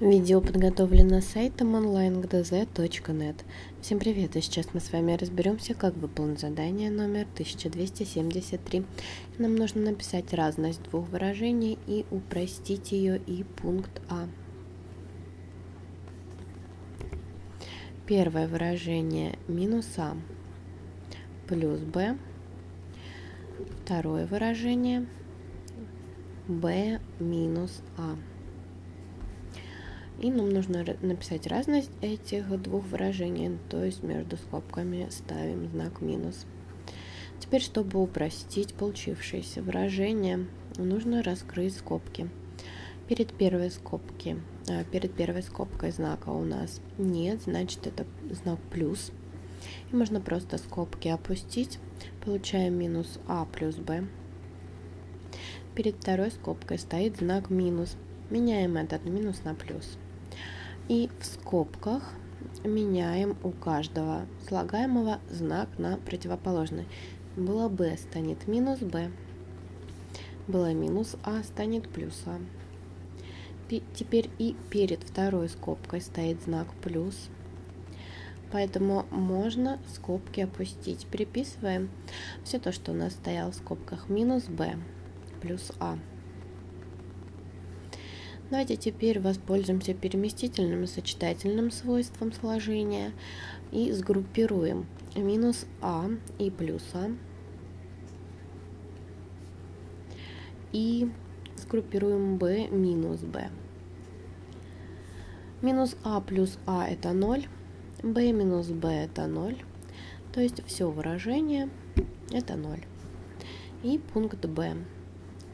Видео подготовлено сайтом onlinegdz.net. Всем привет, и сейчас мы с вами разберемся, как выполнить задание номер 1273. Нам нужно написать разность двух выражений и упростить ее и пункт А. Первое выражение минус А плюс Б. Второе выражение b минус А. И нам нужно написать разность этих двух выражений, то есть между скобками ставим знак минус. Теперь, чтобы упростить получившееся выражение, нужно раскрыть скобки. Перед первой скобки, а, перед первой скобкой знака у нас нет, значит это знак плюс. И можно просто скобки опустить. Получаем минус а плюс b. Перед второй скобкой стоит знак минус. Меняем этот минус на плюс. И в скобках меняем у каждого слагаемого знак на противоположный. Было b станет минус b. Было минус а станет плюс а. Теперь и перед второй скобкой стоит знак плюс. Поэтому можно скобки опустить. Переписываем все то, что у нас стояло в скобках минус b плюс а. Давайте теперь воспользуемся переместительным и сочетательным свойством сложения и сгруппируем минус а и плюс а. И сгруппируем b минус b. Минус а плюс а это 0, b минус b это 0, то есть все выражение это 0. И пункт b.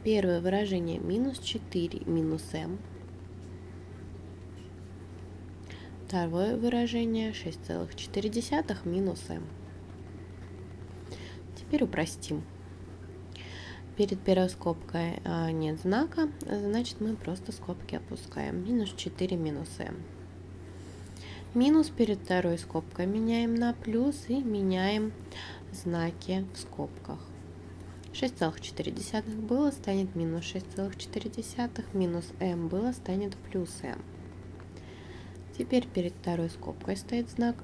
Первое выражение минус 4 минус m. Второе выражение 6,4 минус m. Теперь упростим. Перед первой скобкой а, нет знака, значит мы просто скобки опускаем. Минус 4 минус m. Минус перед второй скобкой меняем на плюс и меняем знаки в скобках. 6,4 было, станет минус 6,4, минус m было, станет плюс m. Теперь перед второй скобкой стоит знак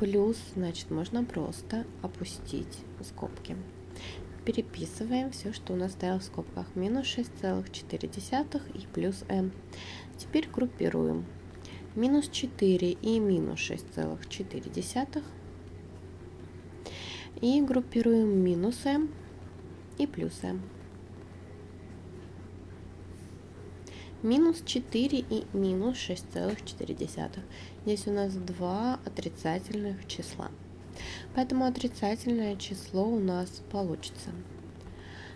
плюс, значит можно просто опустить скобки. Переписываем все, что у нас стояло в скобках. Минус 6,4 и плюс m. Теперь группируем. Минус 4 и минус 6,4. И группируем минус m и плюсы. Минус 4 и минус 6,4. Здесь у нас два отрицательных числа. Поэтому отрицательное число у нас получится.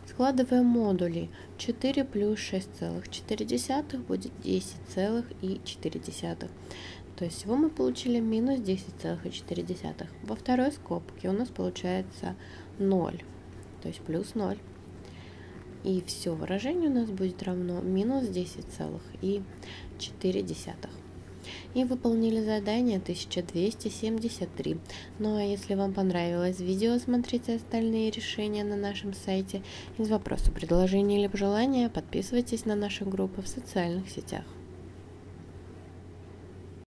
Складываем модули. 4 плюс 6,4 будет 10,4. То есть всего мы получили минус 10,4. Во второй скобке у нас получается 0 то есть плюс 0. И все выражение у нас будет равно минус 10,4. И выполнили задание 1273. Ну а если вам понравилось видео, смотрите остальные решения на нашем сайте. Из вопросов, предложений или пожелания подписывайтесь на наши группы в социальных сетях.